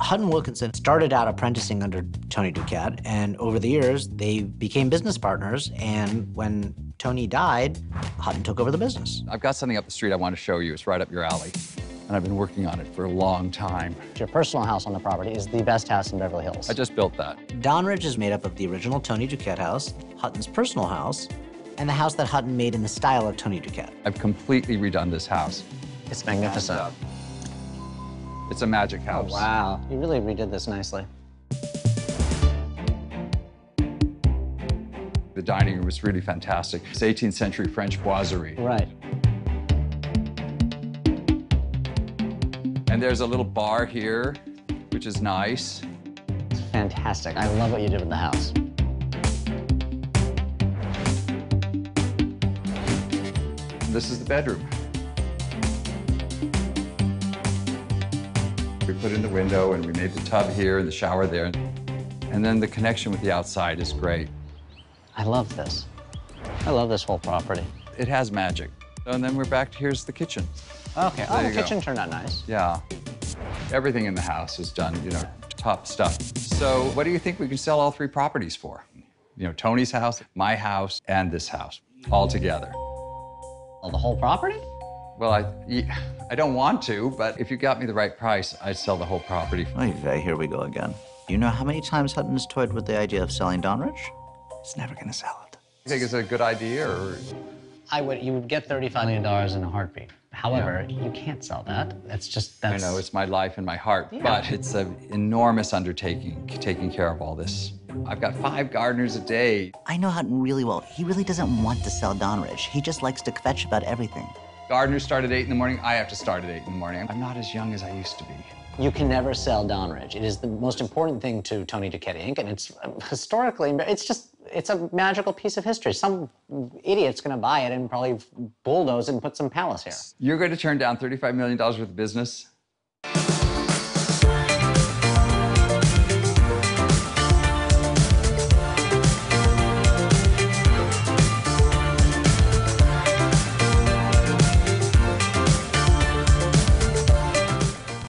Hutton Wilkinson started out apprenticing under Tony Duquette, and over the years, they became business partners. And when Tony died, Hutton took over the business. I've got something up the street I want to show you. It's right up your alley. And I've been working on it for a long time. Your personal house on the property is the best house in Beverly Hills. I just built that. Dawnridge is made up of the original Tony Duquette house, Hutton's personal house, and the house that Hutton made in the style of Tony Duquette. I've completely redone this house. It's magnificent. It's a magic Oh, house. wow. You really redid this nicely. The dining room was really fantastic. It's 18th century French boiserie. Right. And there's a little bar here, which is nice. It's fantastic. I love what you did with the house. This is the bedroom. We put in the window and we made the tub here and the shower there. And then the connection with the outside is great. I love this. I love this whole property. It has magic. And then we're back, here's the kitchen. Okay. Oh, the go. kitchen turned out nice. Yeah. Everything in the house is done, you know, top stuff. So what do you think we can sell all three properties for? You know, Tony's house, my house, and this house, all together. Oh, the whole property? Well, I, I don't want to, but if you got me the right price, I'd sell the whole property. Oy vey, here we go again. You know how many times Hutton's toyed with the idea of selling Dawnridge? He's never gonna sell it. You think it's a good idea, or I would. You would get $35 million in a heartbeat. However, you can't sell that. That's just I that's. know it's my life and my heart, but it's an enormous undertaking taking care of all this. I've got five gardeners a day. I know Hutton really well. He really doesn't want to sell Dawnridge. He just likes to kvetch about everything. Gardeners start at eight in the morning. I have to start at eight in the morning. I'm not as young as I used to be. You can never sell Dawnridge. It is the most important thing to Tony Duquette Inc. And it's uh, historically, it's just, it's a magical piece of history. Some idiot's gonna buy it and probably bulldoze it and put some palace here. You're going to turn down $35 million worth of business